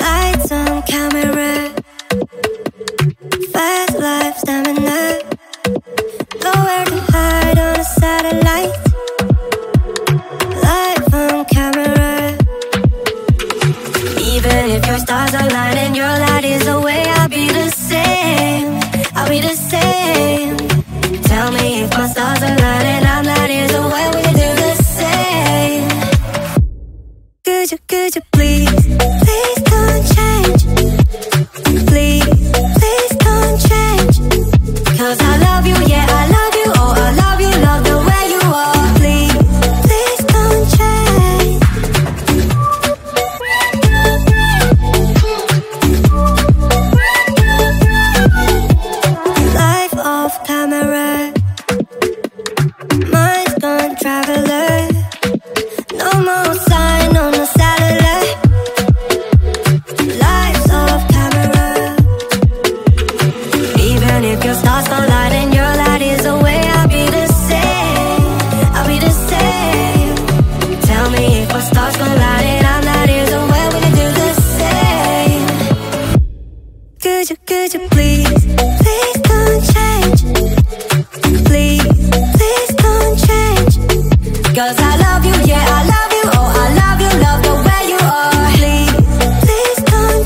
Lights on camera. Tell me if my stars are aligning I'm not into why we do the same. Could you, could you please No more sign on the satellite off camera. Even if your stars your light is away I'll be the same, I'll be the same. Tell me if stars our light is away do the same? Could you, could you please, please don't change. Cause I love you, yeah, I love you, oh, I love you, love the way you are. Please, please don't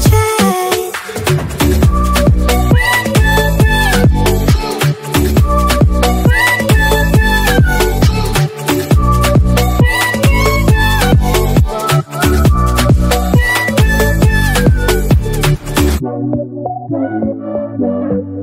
change.